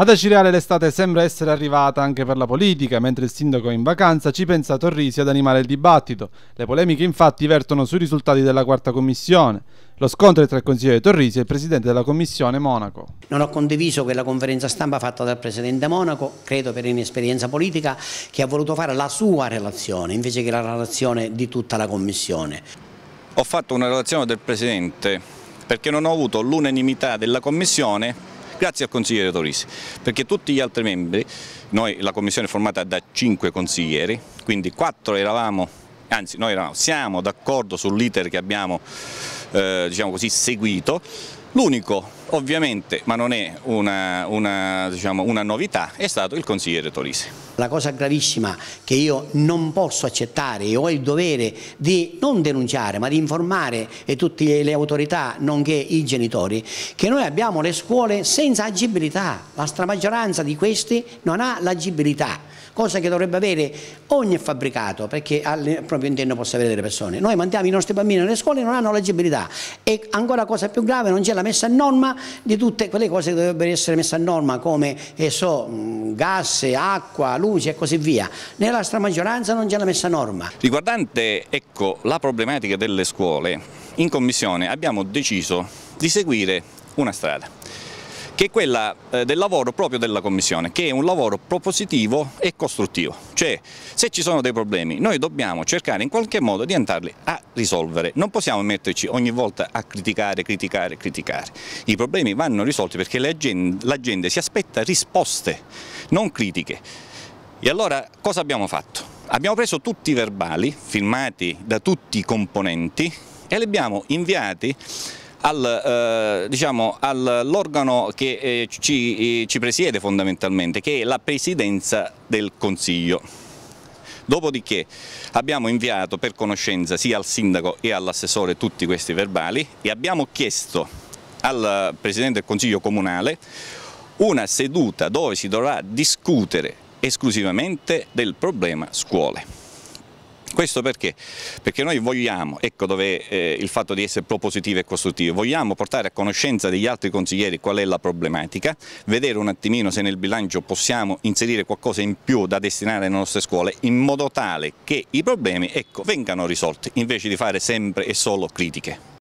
Ad Acireale l'estate sembra essere arrivata anche per la politica, mentre il sindaco è in vacanza ci pensa Torrisi ad animare il dibattito. Le polemiche infatti vertono sui risultati della quarta commissione. Lo scontro è tra il consigliere Torrisi e il presidente della commissione Monaco. Non ho condiviso quella conferenza stampa fatta dal presidente Monaco, credo per inesperienza politica, che ha voluto fare la sua relazione invece che la relazione di tutta la commissione. Ho fatto una relazione del presidente perché non ho avuto l'unanimità della commissione grazie al consigliere Torisi, perché tutti gli altri membri, noi la commissione è formata da cinque consiglieri, quindi quattro eravamo, anzi noi eravamo, siamo d'accordo sull'iter che abbiamo eh, diciamo così, seguito, l'unico ovviamente, ma non è una, una, diciamo, una novità, è stato il consigliere Torisi. La cosa gravissima che io non posso accettare e ho il dovere di non denunciare ma di informare tutte le autorità nonché i genitori che noi abbiamo le scuole senza agibilità, la stramaggioranza di questi non ha l'agibilità, cosa che dovrebbe avere ogni fabbricato perché al proprio interno possa avere delle persone. Noi mandiamo i nostri bambini nelle scuole e non hanno l'agibilità e ancora cosa più grave non c'è la messa a norma di tutte quelle cose che dovrebbero essere messe a norma come eh, so, gas, acqua, luce e così via. Nella stramaggioranza non c'è la messa a norma. Riguardante ecco, la problematica delle scuole, in commissione abbiamo deciso di seguire una strada che è quella eh, del lavoro proprio della Commissione, che è un lavoro propositivo e costruttivo. Cioè, se ci sono dei problemi, noi dobbiamo cercare in qualche modo di andarli a risolvere. Non possiamo metterci ogni volta a criticare, criticare, criticare. I problemi vanno risolti perché la gente, la gente si aspetta risposte, non critiche. E allora cosa abbiamo fatto? Abbiamo preso tutti i verbali firmati da tutti i componenti e li abbiamo inviati al, eh, diciamo, all'organo che eh, ci, eh, ci presiede fondamentalmente, che è la Presidenza del Consiglio. Dopodiché abbiamo inviato per conoscenza sia al sindaco e all'assessore tutti questi verbali e abbiamo chiesto al Presidente del Consiglio Comunale una seduta dove si dovrà discutere esclusivamente del problema scuole. Questo perché? Perché noi vogliamo, ecco dove eh, il fatto di essere propositivi e costruttivi, vogliamo portare a conoscenza degli altri consiglieri qual è la problematica, vedere un attimino se nel bilancio possiamo inserire qualcosa in più da destinare alle nostre scuole in modo tale che i problemi ecco, vengano risolti invece di fare sempre e solo critiche.